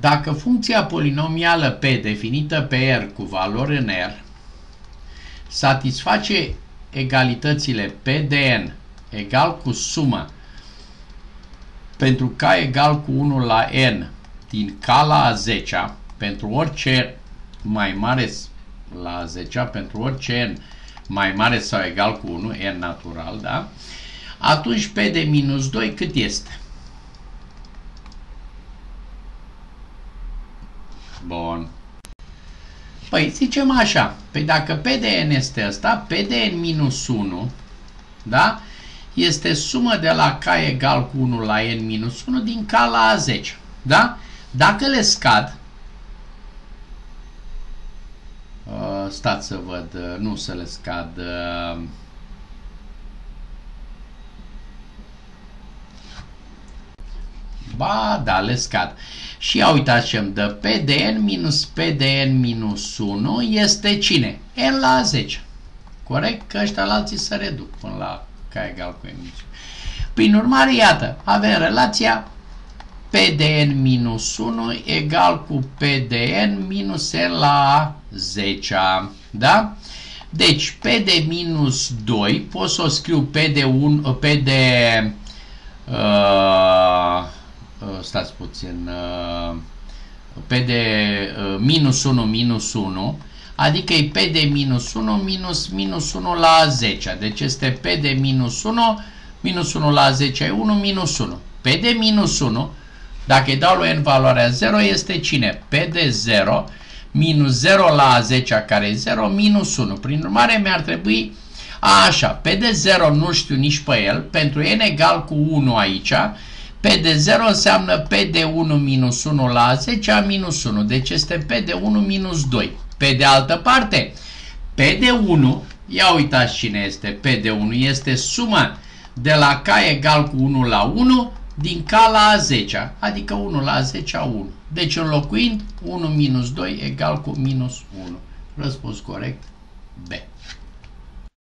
Dacă funcția polinomială P definită pe R cu valori în R satisface egalitățile P de N egal cu sumă pentru K egal cu 1 la N din K la a 10 pentru orice mai mare la a 10 pentru orice N mai mare sau egal cu 1, N natural, da? Atunci P de minus 2 cât este? Bun. Păi zicem așa, păi dacă P de N este ăsta, P de N minus 1, da? Este sumă de la K egal cu 1 la N minus 1 din K la a 10, da? Dacă le scad, uh, stați să văd, uh, nu să le scad, Ba, da, le scad. Și ia uitați ce îmi dă. P de n minus P de n minus 1 este cine? n la 10. Corect? Că ăștia la alții se reduc până la k egal cu n minus 1. Prin urmare, iată, avem relația P de n minus 1 egal cu P de n minus n la 10. Da? Deci, P de minus 2, pot să o scriu P de 1, P de uh, Uh, stați puțin, uh, P de uh, minus 1 minus 1, adică e P de minus 1 minus minus 1 la 10. Deci este P de minus 1, minus 1 la 10 e 1, minus 1. P de minus 1, dacă îi dau lui n valoarea 0, este cine? P de 0 minus 0 la 10 care e 0, minus 1. Prin urmare mi-ar trebui așa, P de 0 nu știu nici pe el, pentru n egal cu 1 aici, P de 0 înseamnă P de 1 minus 1 la 10 minus 1. Deci este P de 1 minus 2. Pe de altă parte, P de 1, ia uitați cine este P de 1, este suma de la K egal cu 1 la 1 din K la a 10, adică 1 la 10 a 1. Deci înlocuind 1 minus 2 egal cu minus 1. Răspuns corect B.